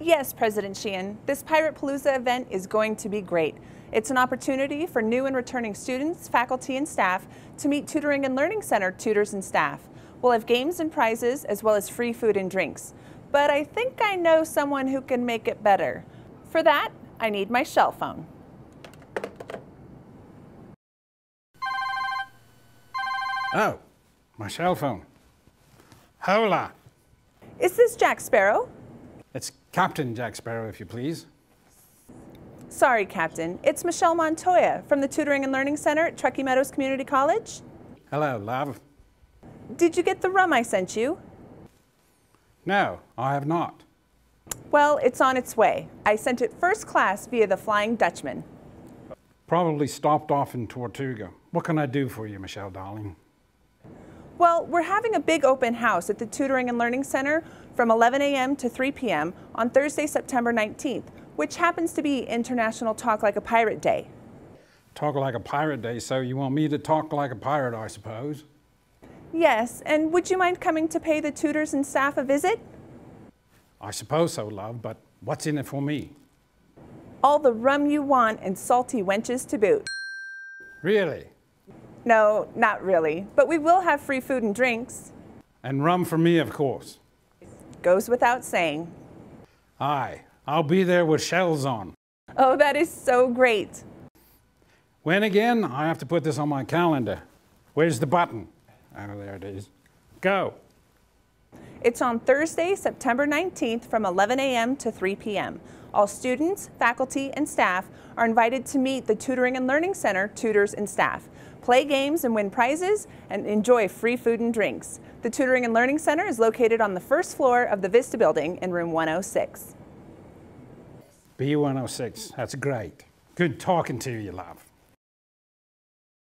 Yes, President Sheehan, this Pirate Palooza event is going to be great. It's an opportunity for new and returning students, faculty, and staff to meet Tutoring and Learning Center tutors and staff. We'll have games and prizes as well as free food and drinks. But I think I know someone who can make it better. For that, I need my shell phone. Oh, my cell phone. Hola. Is this Jack Sparrow? Captain Jack Sparrow, if you please. Sorry, Captain. It's Michelle Montoya from the Tutoring and Learning Center at Truckee Meadows Community College. Hello, love. Did you get the rum I sent you? No, I have not. Well, it's on its way. I sent it first class via the Flying Dutchman. Probably stopped off in Tortuga. What can I do for you, Michelle, darling? Well, we're having a big open house at the Tutoring and Learning Center from 11 a.m. to 3 p.m. on Thursday, September 19th, which happens to be International Talk Like a Pirate Day. Talk like a pirate day, so you want me to talk like a pirate, I suppose. Yes, and would you mind coming to pay the tutors and staff a visit? I suppose so, love, but what's in it for me? All the rum you want and salty wenches to boot. Really? No, not really, but we will have free food and drinks. And rum for me, of course. Goes without saying. Aye, I'll be there with shells on. Oh, that is so great. When again? I have to put this on my calendar. Where's the button? Oh, there it is. Go. It's on Thursday, September 19th from 11 a.m. to 3 p.m. All students, faculty, and staff are invited to meet the Tutoring and Learning Center tutors and staff, play games and win prizes, and enjoy free food and drinks. The Tutoring and Learning Center is located on the first floor of the Vista Building in room 106. B106. That's great. Good talking to you, love.